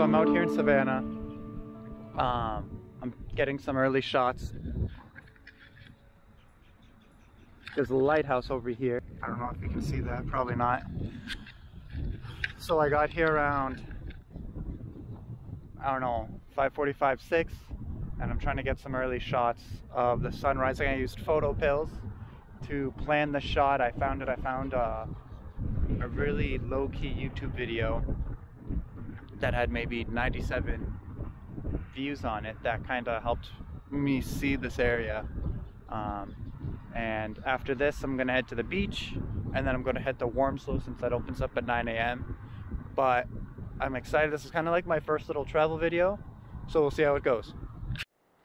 so I'm out here in Savannah. Um, I'm getting some early shots. There's a lighthouse over here. I don't know if you can see that, probably not. So I got here around, I don't know, 5.45, 6, and I'm trying to get some early shots of the sun rising. I used PhotoPills to plan the shot. I found it, I found uh, a really low-key YouTube video that had maybe 97 views on it that kind of helped me see this area. Um, and after this, I'm gonna head to the beach and then I'm gonna head to Wormsloe since that opens up at 9 a.m. But I'm excited. This is kind of like my first little travel video, so we'll see how it goes.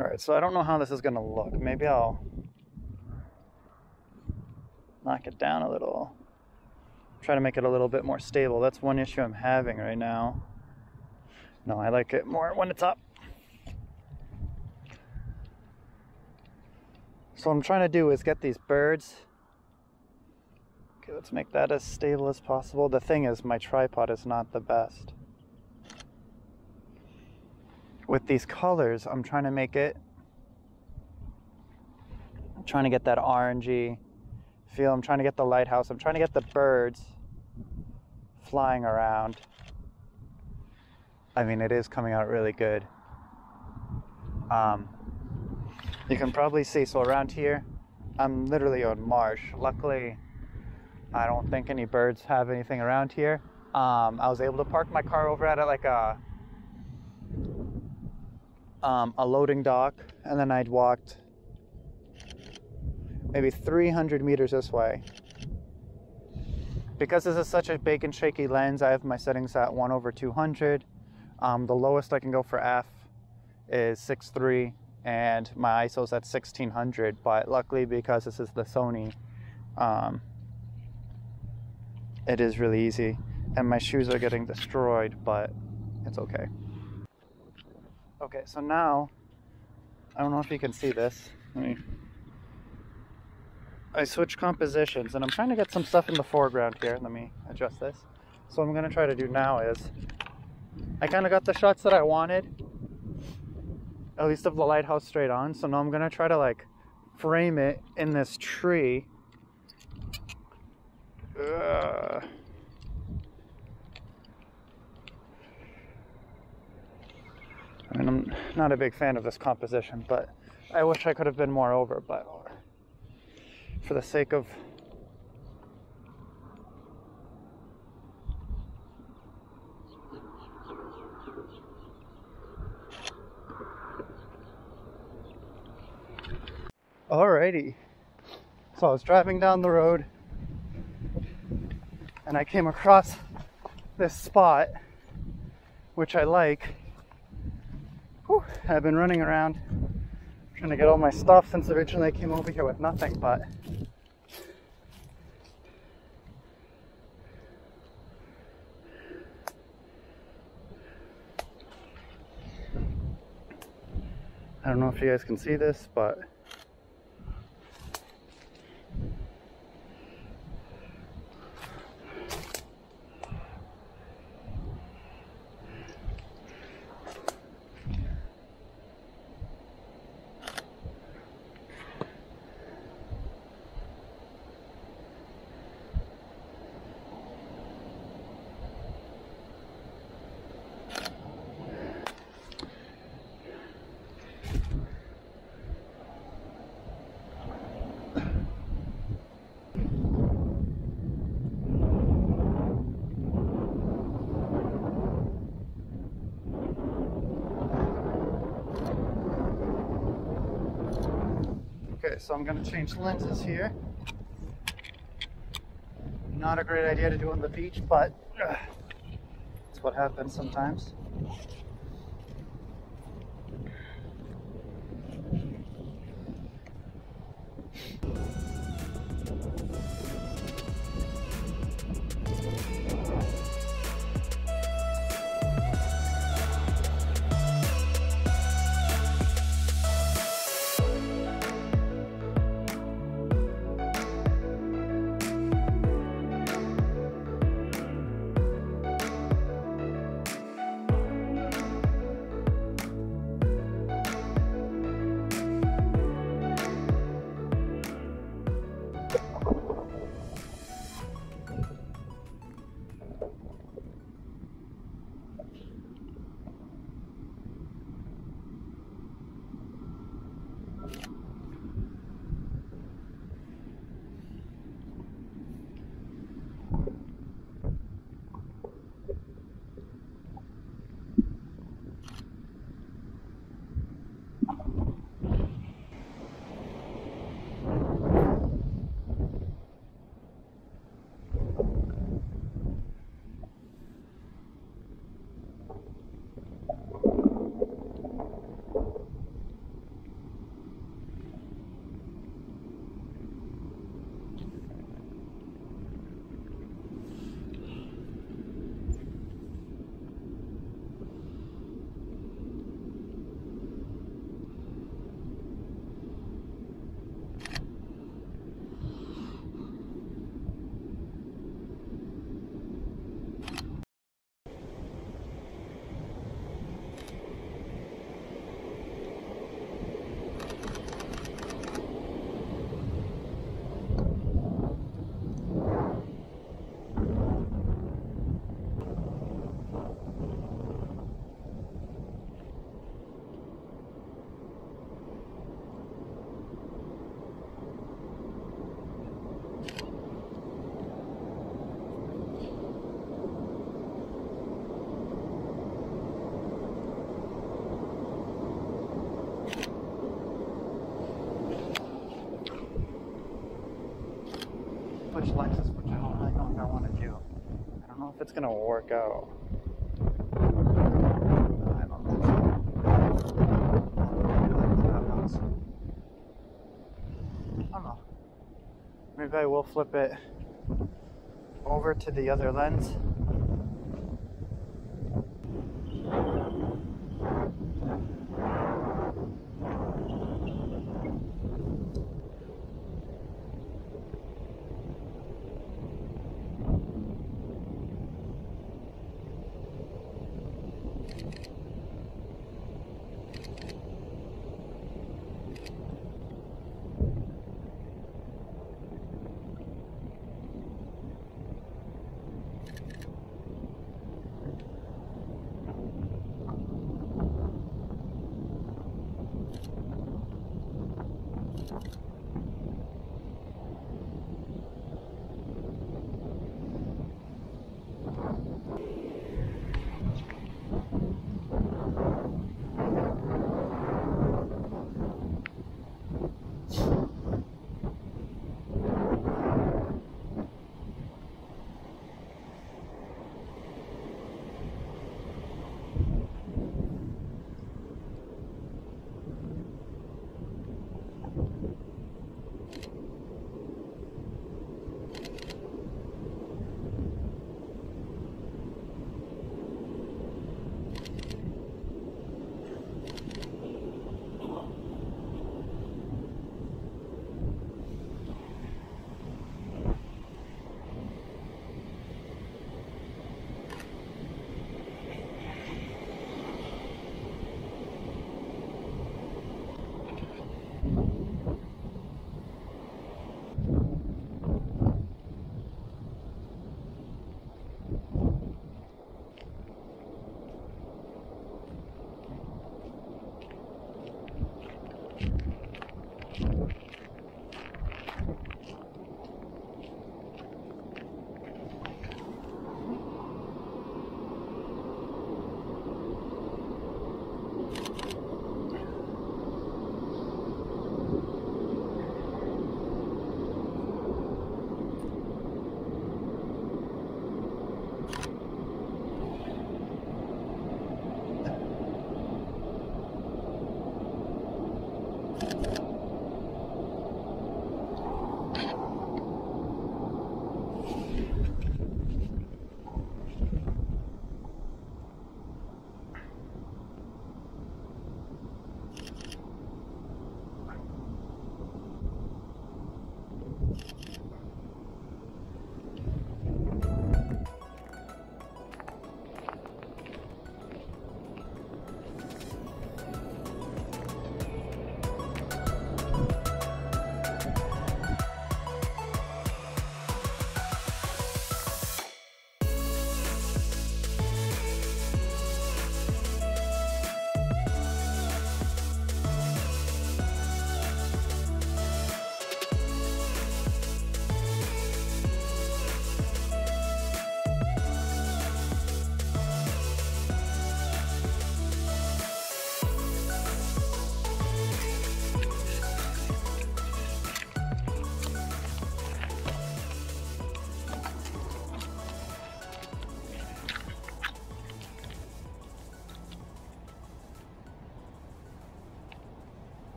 All right, so I don't know how this is gonna look. Maybe I'll knock it down a little. Try to make it a little bit more stable. That's one issue I'm having right now. No, I like it more when it's up. So what I'm trying to do is get these birds. Okay, let's make that as stable as possible. The thing is, my tripod is not the best. With these colors, I'm trying to make it, I'm trying to get that orangey feel. I'm trying to get the lighthouse. I'm trying to get the birds flying around. I mean, it is coming out really good. Um, you can probably see, so around here, I'm literally on marsh. Luckily, I don't think any birds have anything around here. Um, I was able to park my car over at like a um, a loading dock, and then I'd walked maybe 300 meters this way. Because this is such a big and shaky lens, I have my settings at 1 over 200. Um, the lowest I can go for f is 6.3 and my ISO's at 1600 but luckily because this is the Sony um, it is really easy and my shoes are getting destroyed but it's okay. Okay so now I don't know if you can see this. Let me I switch compositions and I'm trying to get some stuff in the foreground here. Let me adjust this. So what I'm gonna try to do now is I kind of got the shots that I wanted, at least of the lighthouse straight on. So now I'm gonna try to like frame it in this tree. Ugh. I mean, I'm not a big fan of this composition, but I wish I could have been more over, but for the sake of Alrighty. So I was driving down the road and I came across this spot, which I like. Whew, I've been running around trying to get all my stuff since originally I came over here with nothing, but I don't know if you guys can see this, but So I'm gonna change lenses here. Not a great idea to do on the beach, but uh, what happens sometimes. It's gonna work out. I don't know. Maybe I will flip it over to the other lens